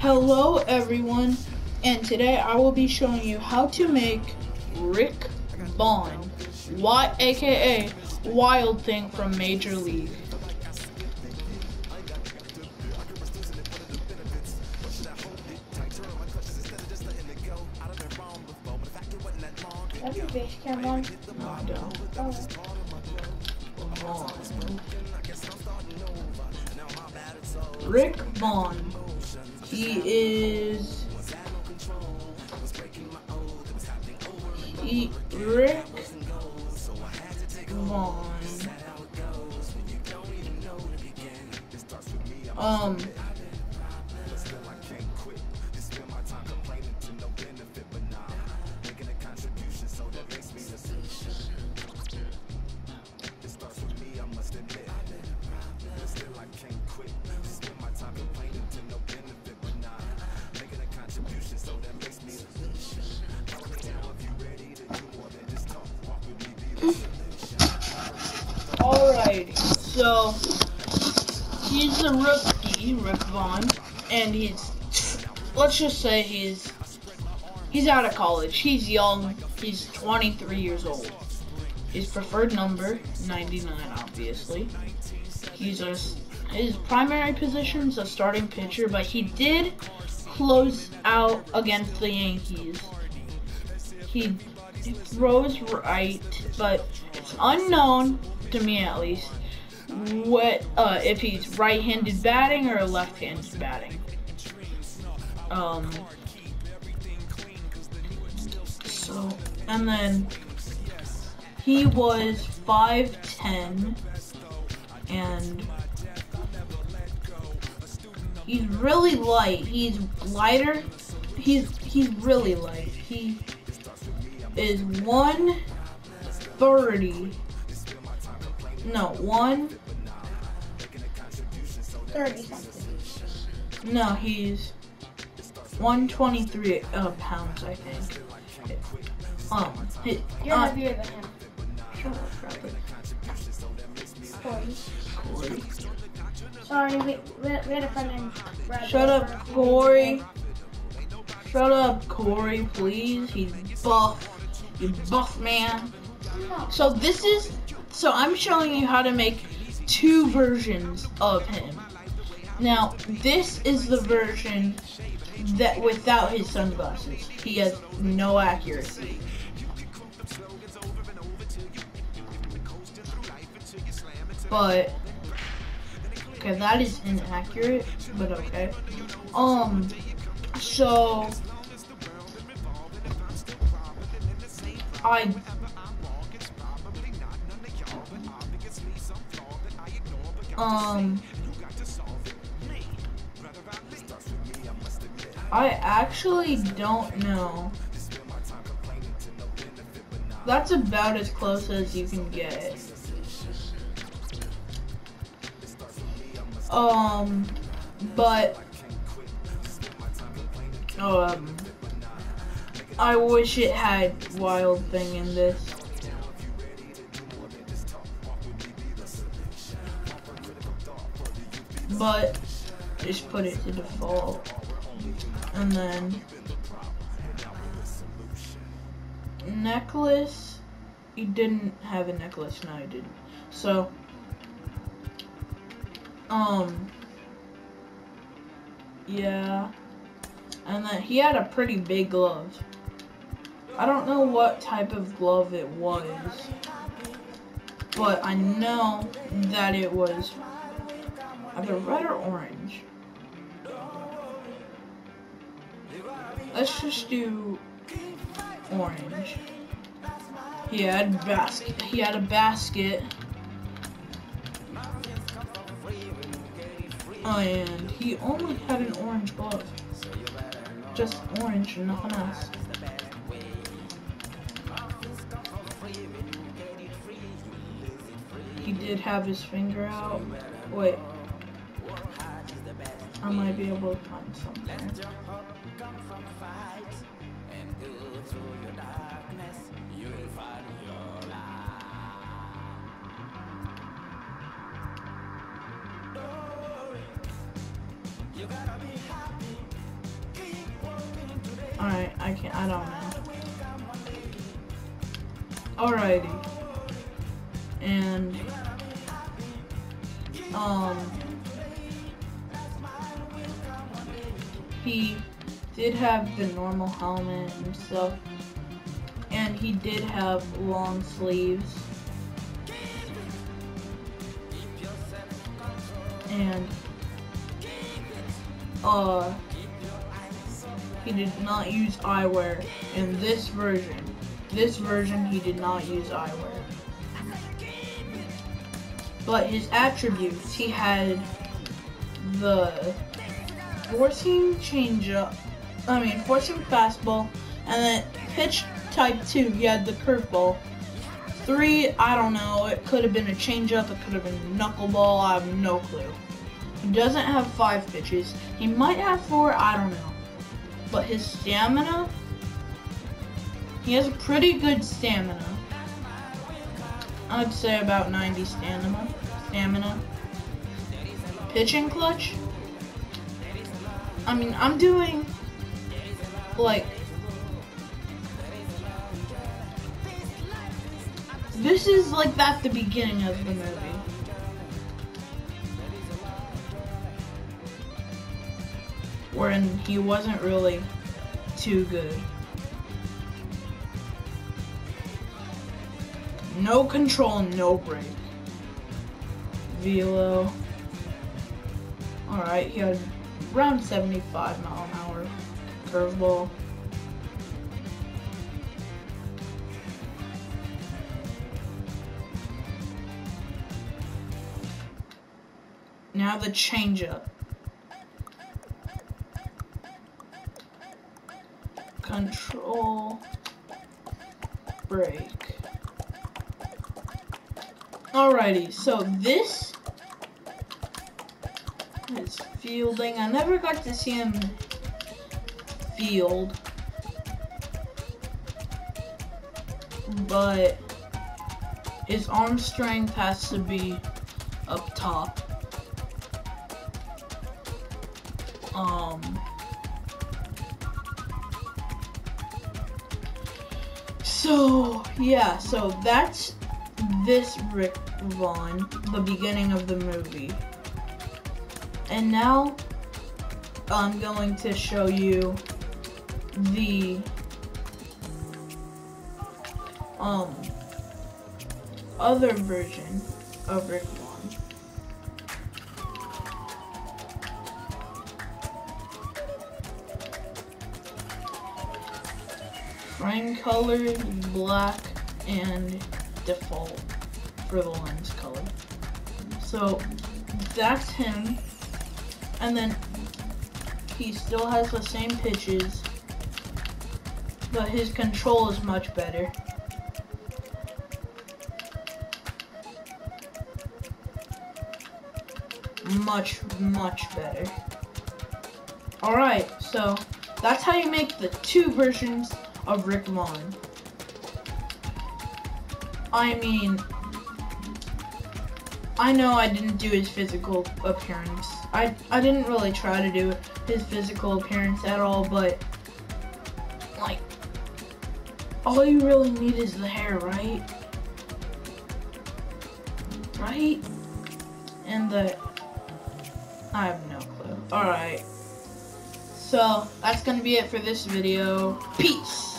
Hello everyone, and today I will be showing you how to make Rick Vaughn, y aka Wild Thing from Major League. Rick Vaughn. He is. He Rick Vaughn. Um. Alrighty, so he's a rookie, Rick Vaughn, and he's let's just say he's he's out of college. He's young. He's 23 years old. His preferred number 99, obviously. He's a his primary position's a starting pitcher, but he did close out against the Yankees. He throws right, but it's unknown to me at least what uh, if he's right-handed batting or left-handed batting. Um. So and then he was five ten and he's really light. He's lighter. He's he's really light. He is one thirty. No, one. 30 something. No, he's one twenty three uh, pounds, I think. Um, he, You're uh, heavier than him. shut up, Bradley. 40. Corey. Sorry, we, we, we had a friend named Brad. Shut up, Corey. Shut up, Corey, please. He's buff. You buff man. So this is so I'm showing you how to make two versions of him. Now, this is the version that without his sunglasses. He has no accuracy. But okay, that is inaccurate, but okay. Um so I um I actually don't know. That's about as close as you can get. Um, but um, I wish it had Wild Thing in this. But just put it to default, and then necklace. He didn't have a necklace. No, he didn't. So um. Yeah. And then he had a pretty big glove. I don't know what type of glove it was. But I know that it was either red or orange. Let's just do orange. He had basket. He had a basket. and he only had an orange glove. Just orange and nothing else. He did have his finger out. Wait. I might be able to find something. Let your come from fight and go through your darkness, you will find your life. Alright, I can't, I don't know. Alrighty. And, um, he did have the normal helmet and stuff. And he did have long sleeves. And, uh, he did not use eyewear in this version. This version, he did not use eyewear. But his attributes, he had the four-seam changeup, I mean four-seam fastball, and then pitch type 2, he had the curveball. Three, I don't know, it could have been a changeup, it could have been a knuckleball, I have no clue. He doesn't have five pitches. He might have four, I don't know. But his stamina, he has a pretty good stamina. I'd say about 90 stamina. Stamina. Pitching clutch. I mean, I'm doing like this is like at the beginning of the movie. Wherein he wasn't really too good. No control, no break. Velo. Alright, he had around 75 mile an hour curveball. Now the changeup. Control break. Alrighty, so this is fielding. I never got to see him field. But his arm strength has to be up top. Um So yeah, so that's this Rick Vaughn, the beginning of the movie. And now I'm going to show you the um other version of Rick Vaughn. Frame color, black, and default for the lens color. So that's him. And then he still has the same pitches, but his control is much better. Much, much better. Alright, so that's how you make the two versions of Rick Vaughn. I mean, I know I didn't do his physical appearance. I, I didn't really try to do his physical appearance at all, but, like, all you really need is the hair, right? Right? And the, I have no clue. Alright. So, that's gonna be it for this video. Peace!